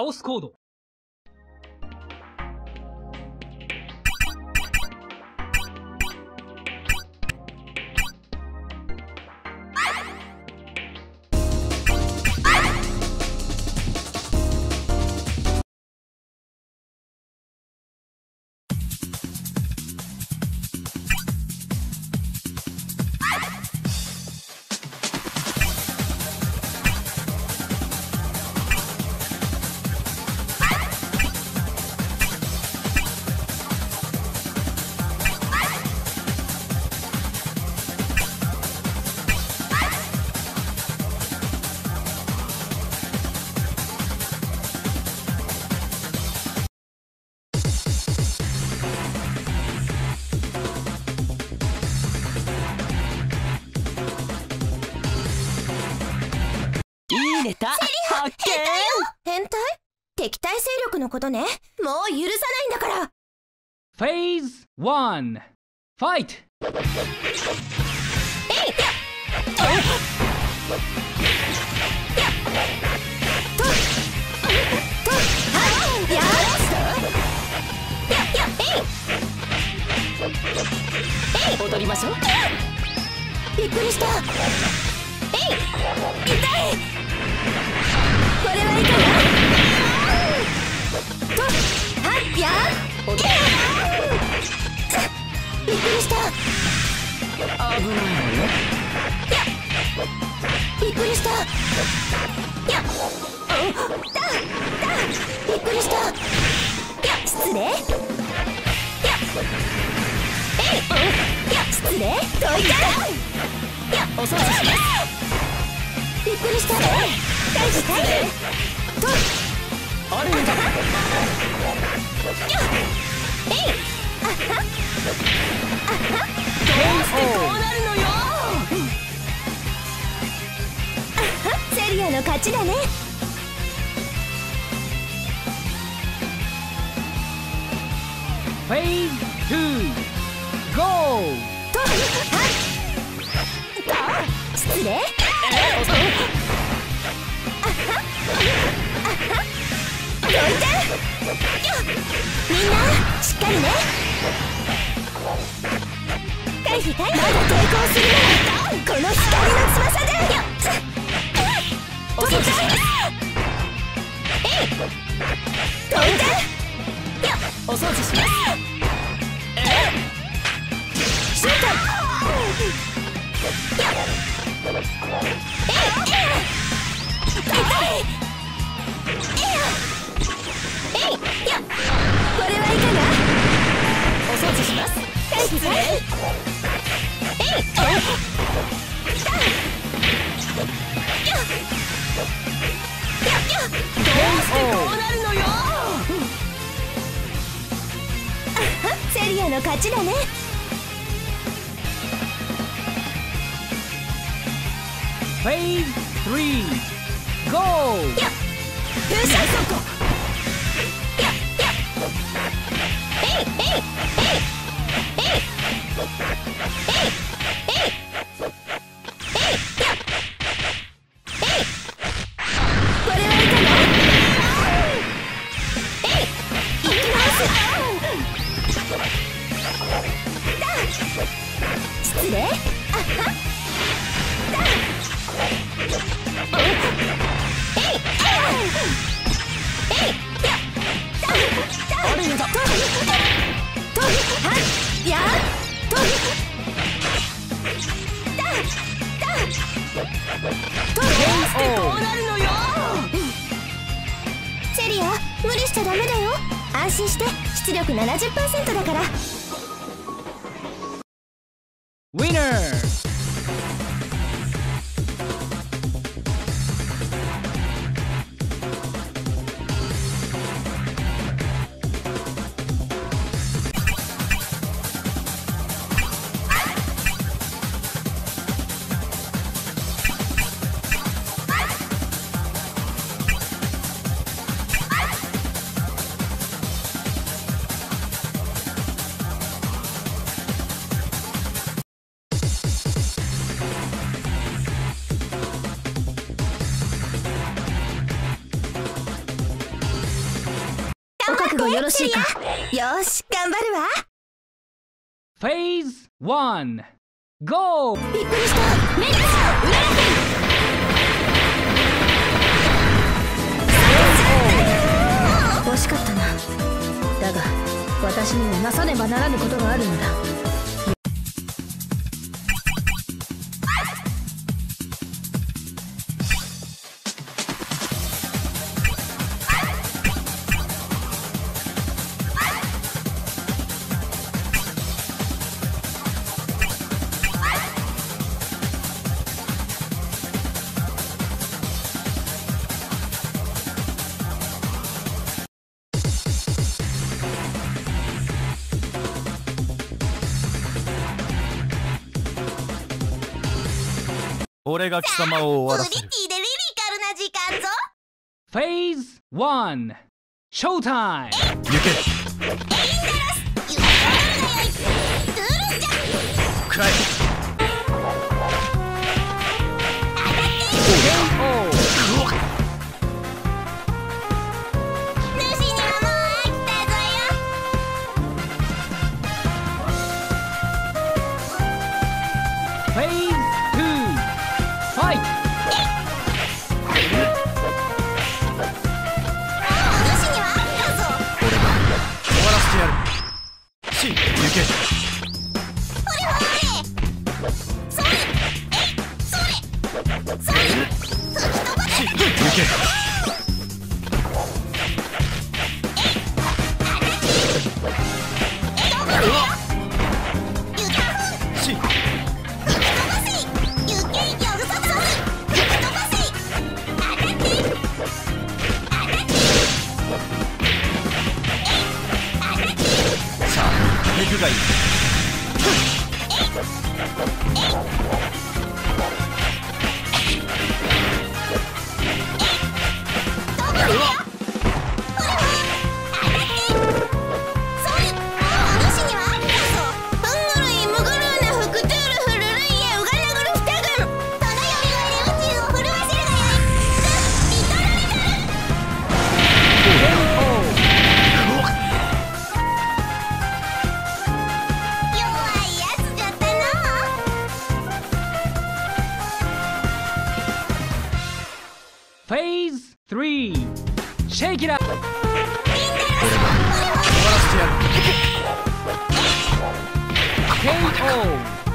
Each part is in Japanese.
カオスコード。いいネタ発見変態？敵対勢力のことね。もう許さないんだから。Phase 1 Fight! や踊りましょう。びっくりした。えい痛いこれはいかがとはっやびっくりした危ないわよびっくりしたびっくりしたや失礼やえいや失礼どいてやお掃除しますびっくりした。ね大事大事とあれネタえいあはあはどうしてこうなるのよ。あ はセリアの勝ちだね。なしっかりね回避回避まだ抵抗するならこの光の翼でよお掃除します。えいどいてよお掃除します。シュートよっえいえい痛いえいえいよこれはいかがお掃除します回避回避えいおい痛いよよよどうしてこうなるのよセリアの勝ちだね Phase 3 Go! 風車速攻やや Winner! よろしいか？よし頑張るわ。Phase 1 Go! びっくりした。メッツうらら惜しかったな。だが私にもなさねばならぬことがあるのだ俺が貴様を終わらせる。ティでリリカルな時間ぞ。Phase 1 Showtime! 行けけ Phase 3 Shake it up! 終わらせてやる KO!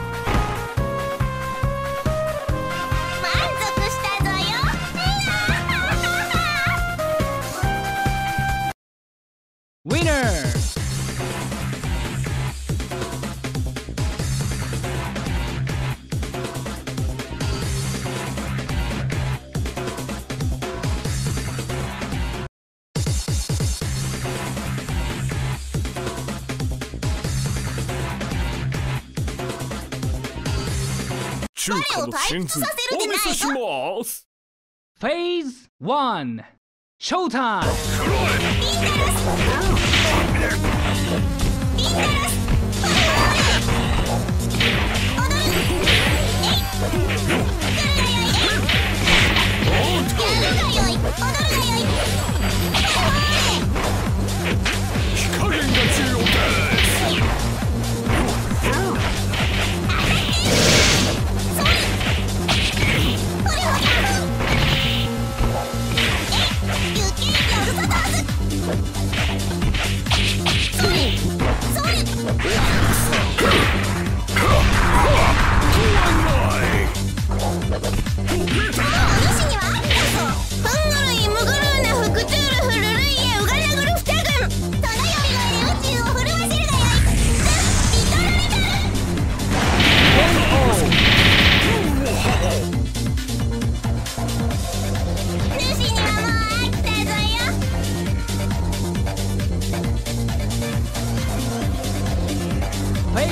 我を退屈させるでないぞます。Phase 1 Showtime! 加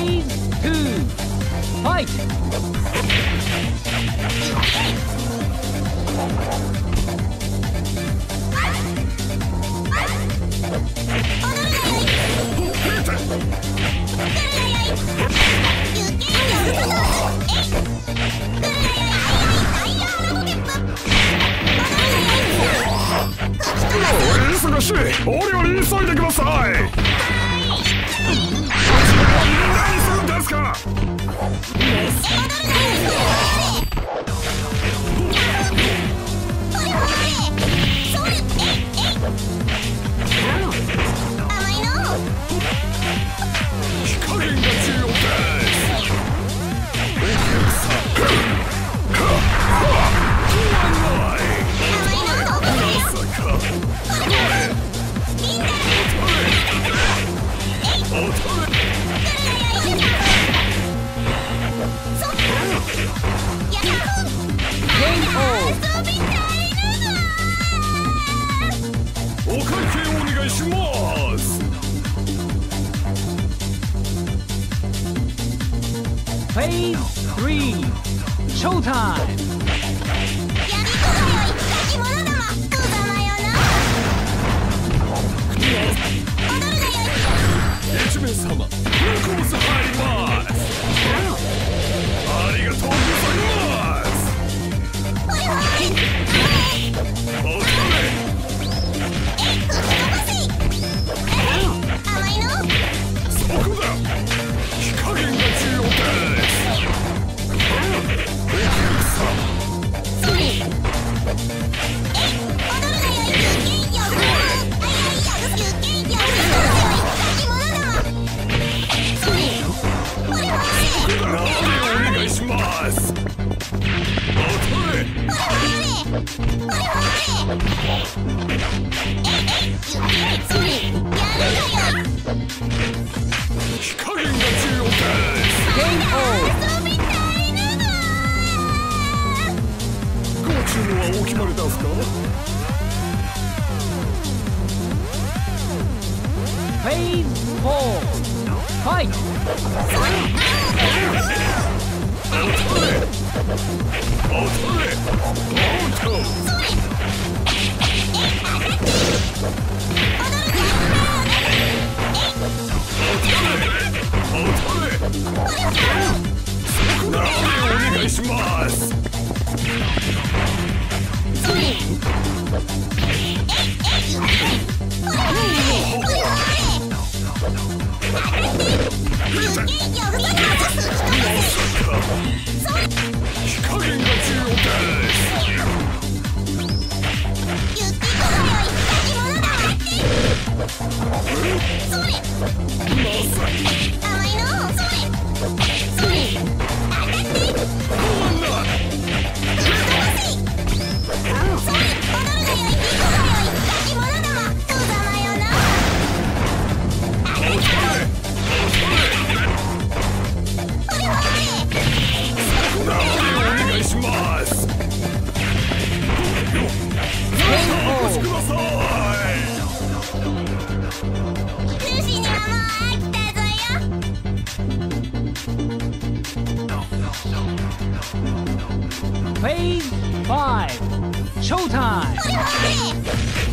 はい何するんですか。ファイトお願いしますまさに Phase 5 Showtime!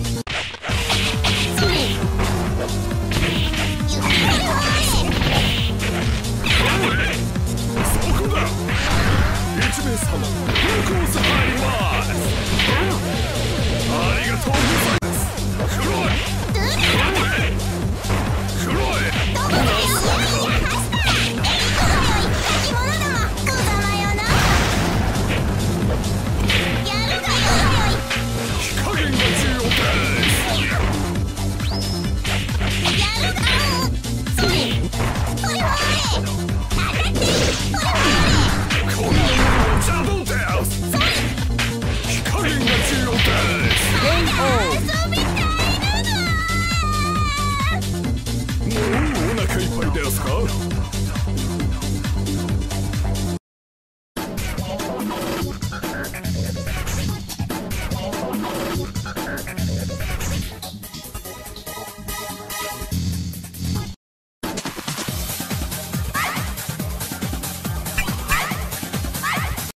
もうおなかいっぱいですか